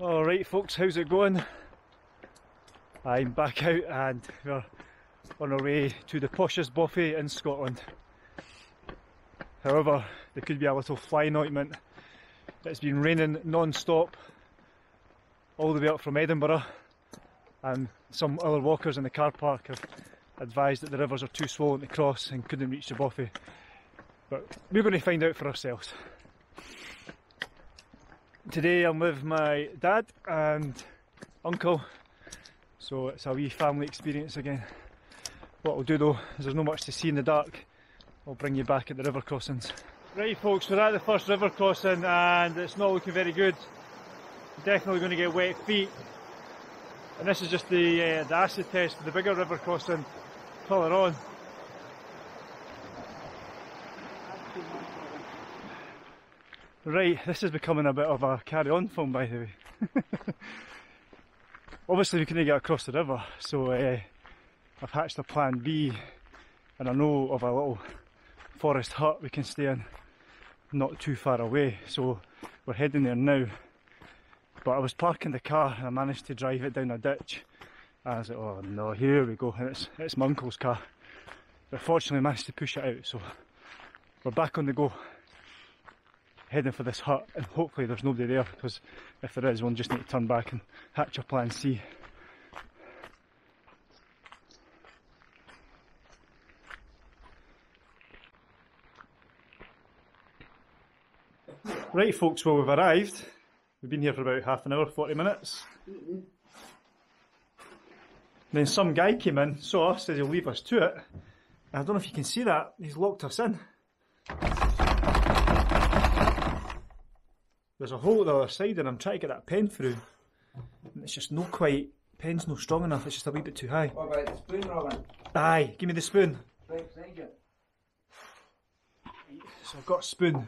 Alright folks, how's it going? I'm back out and we're on our way to the poshest bothy in Scotland. However, there could be a little flying ointment. It's been raining non-stop all the way up from Edinburgh and some other walkers in the car park have advised that the rivers are too swollen to cross and couldn't reach the bothy. But we're going to find out for ourselves. Today I'm with my dad and uncle, so it's a wee family experience again. What I'll do though is there's not much to see in the dark, I'll bring you back at the river crossings. Right folks, we're at the first river crossing and it's not looking very good. Definitely going to get wet feet. And this is just the, uh, the acid test for the bigger river crossing further on. Right, this is becoming a bit of a carry-on film by the way. Obviously we couldn't get across the river, so uh, I've hatched a plan B and I know of a little forest hut we can stay in not too far away, so we're heading there now. But I was parking the car and I managed to drive it down a ditch. And I was like, oh no, here we go, and it's, it's my uncle's car. But fortunately I managed to push it out, so we're back on the go heading for this hut and hopefully there's nobody there because if there is we'll just need to turn back and hatch a plan C. Right folks, well we've arrived. We've been here for about half an hour, 40 minutes. Then some guy came in, saw us, says he'll leave us to it. I don't know if you can see that, he's locked us in. There's a hole at the other side and I'm trying to get that pen through. And it's just no quite, pen's no strong enough, it's just a wee bit too high. What about the spoon, Robin? Aye, give me the spoon. Right beside you. So I've got a spoon.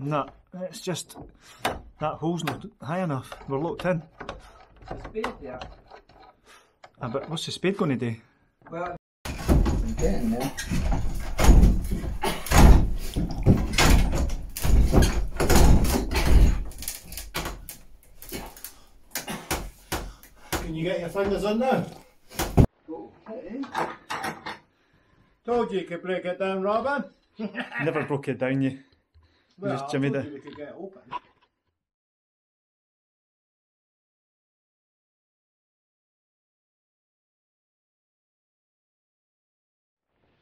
No, it's just, that hole's not high enough. We're locked in. The spade there. Ah, but what's the spade going to do? Well, I'm getting there. Can you get your fingers in there? Go, hit in. Told you you could break it down, Robin. Never broke it down, you. Well, Just I jimmy told the- you we could get it open.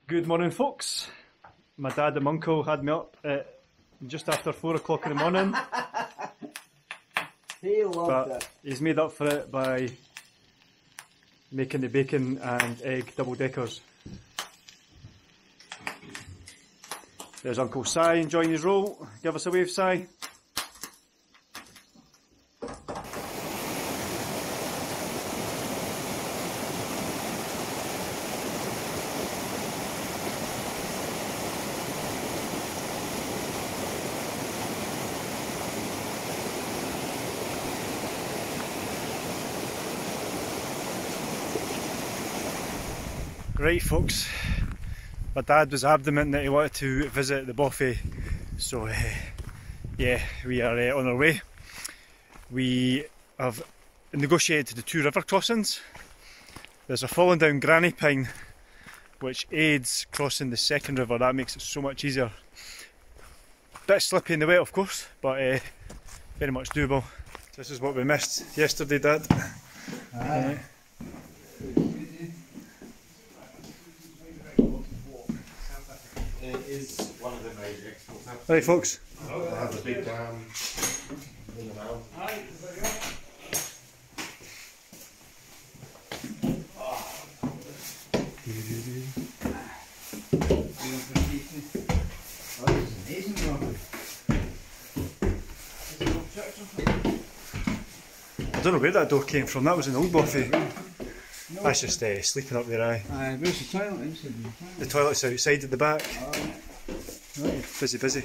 Good morning, folks. My dad and my uncle had me up at just after four o'clock in the morning, He loved but it. he's made up for it by making the bacon and egg double deckers. There's Uncle Si enjoying his roll. Give us a wave, Si. Right, folks. My dad was adamant that he wanted to visit the buffet, so uh, yeah, we are uh, on our way. We have negotiated the two river crossings. There's a fallen down granny pine which aids crossing the second river, that makes it so much easier. Bit slippy in the wet, of course, but uh, very much doable. This is what we missed yesterday, Dad. Aye. It is one of the major export hubs. Right, folks. They have a big dam in the mountain. This is amazing, Robin. I don't know where that door came from. That was an old Bothy. That's just uh, sleeping up there. Aye. Aye, where's the toilet inside? The toilet's outside at the back. Oh. Right, busy, busy.